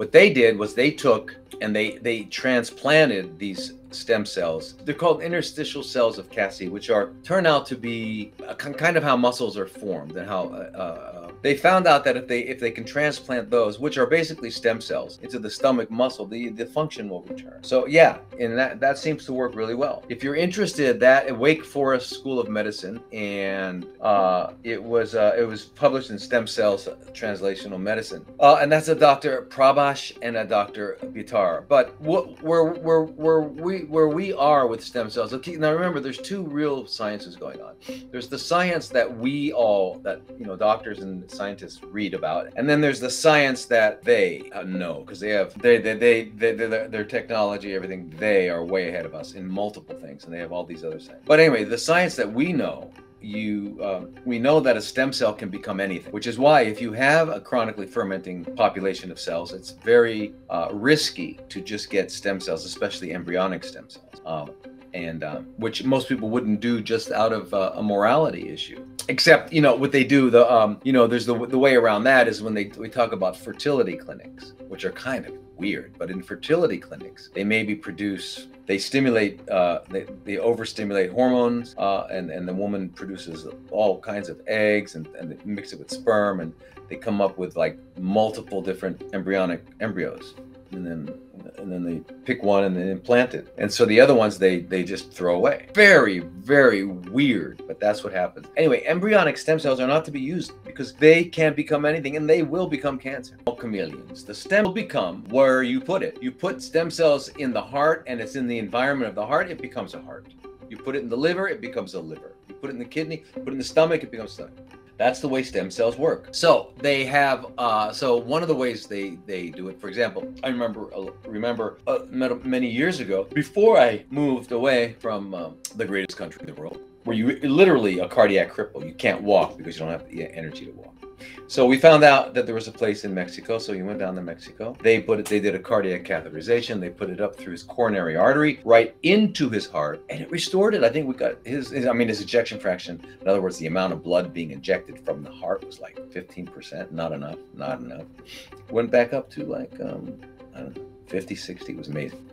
What they did was they took and they they transplanted these stem cells. They're called interstitial cells of Cajal, which are turn out to be a, kind of how muscles are formed and how uh, uh, they found out that if they if they can transplant those, which are basically stem cells, into the stomach muscle, the the function will return. So yeah, and that that seems to work really well. If you're interested, that Wake Forest School of Medicine, and uh, it was uh, it was published in Stem Cells Translational Medicine, uh, and that's a Dr. Prabash and a Dr. Bitar. But what where where where we where we are with stem cells. Okay, now remember, there's two real sciences going on. There's the science that we all that you know doctors and scientists read about, and then there's the science that they uh, know because they have they they they, they, they their technology, everything. They are way ahead of us in multiple things, and they have all these other things. But anyway, the science that we know you um, we know that a stem cell can become anything which is why if you have a chronically fermenting population of cells it's very uh, risky to just get stem cells especially embryonic stem cells um, and uh, which most people wouldn't do just out of uh, a morality issue. Except, you know, what they do, the um, you know, there's the the way around that is when they we talk about fertility clinics, which are kind of weird, but in fertility clinics, they maybe produce they stimulate uh, they, they overstimulate hormones uh, and and the woman produces all kinds of eggs and, and they mix it with sperm and they come up with like multiple different embryonic embryos and then and then they pick one and then implant it. And so the other ones they they just throw away. Very very weird, but that's what happens. Anyway, embryonic stem cells are not to be used because they can't become anything and they will become cancer. All chameleons. The stem will become where you put it. You put stem cells in the heart and it's in the environment of the heart, it becomes a heart. You put it in the liver, it becomes a liver. You put it in the kidney, put it in the stomach, it becomes stomach. That's the way stem cells work. So they have. Uh, so one of the ways they they do it. For example, I remember uh, remember uh, many years ago before I moved away from um, the greatest country in the world, where you literally a cardiac cripple. You can't walk because you don't have the energy to walk. So we found out that there was a place in Mexico. So we went down to Mexico. They put it, they did a cardiac catheterization. They put it up through his coronary artery, right into his heart, and it restored it. I think we got his, his I mean, his ejection fraction. In other words, the amount of blood being injected from the heart was like 15%. Not enough. Not enough. Went back up to like, um, I don't know. 50, 60 was amazing.